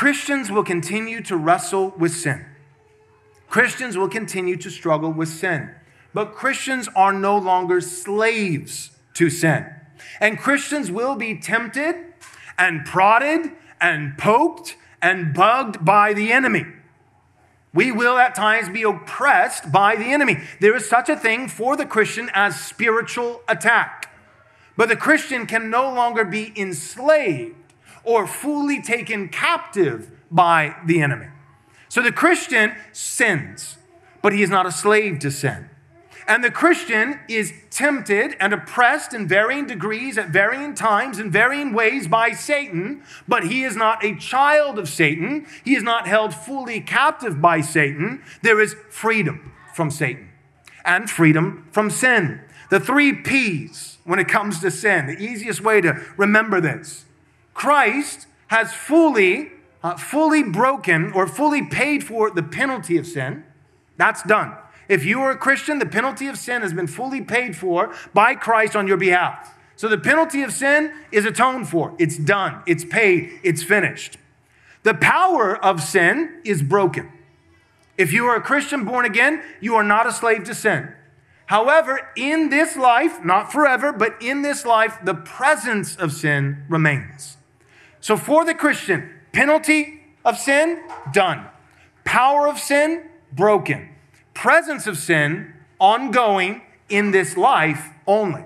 Christians will continue to wrestle with sin. Christians will continue to struggle with sin. But Christians are no longer slaves to sin. And Christians will be tempted and prodded and poked and bugged by the enemy. We will at times be oppressed by the enemy. There is such a thing for the Christian as spiritual attack. But the Christian can no longer be enslaved or fully taken captive by the enemy. So the Christian sins, but he is not a slave to sin. And the Christian is tempted and oppressed in varying degrees, at varying times, in varying ways by Satan, but he is not a child of Satan. He is not held fully captive by Satan. There is freedom from Satan and freedom from sin. The three P's when it comes to sin, the easiest way to remember this Christ has fully, uh, fully broken or fully paid for the penalty of sin. That's done. If you are a Christian, the penalty of sin has been fully paid for by Christ on your behalf. So the penalty of sin is atoned for. It's done. It's paid. It's finished. The power of sin is broken. If you are a Christian born again, you are not a slave to sin. However, in this life, not forever, but in this life, the presence of sin remains. So for the Christian, penalty of sin, done. Power of sin, broken presence of sin ongoing in this life only.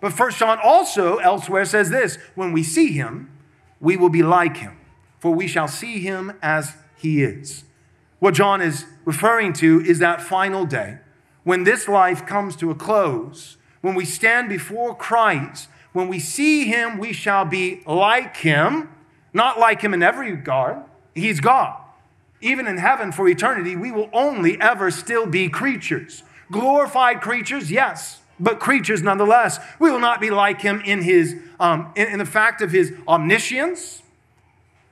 But First John also elsewhere says this when we see him, we will be like him, for we shall see him as he is. What John is referring to is that final day when this life comes to a close, when we stand before Christ, when we see him, we shall be like him, not like him in every regard. He's God even in heaven for eternity, we will only ever still be creatures. Glorified creatures, yes, but creatures nonetheless. We will not be like him in his um, in, in the fact of his omniscience,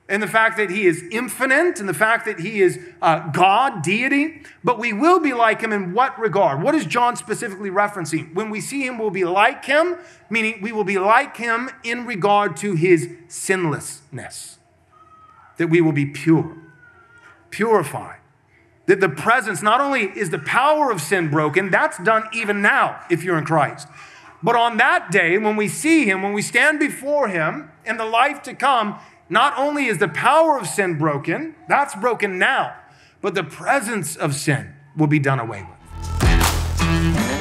in the fact that he is infinite, in the fact that he is uh, God, deity, but we will be like him in what regard? What is John specifically referencing? When we see him, we'll be like him, meaning we will be like him in regard to his sinlessness, that we will be pure purified. That the presence, not only is the power of sin broken, that's done even now if you're in Christ. But on that day, when we see Him, when we stand before Him in the life to come, not only is the power of sin broken, that's broken now, but the presence of sin will be done away with.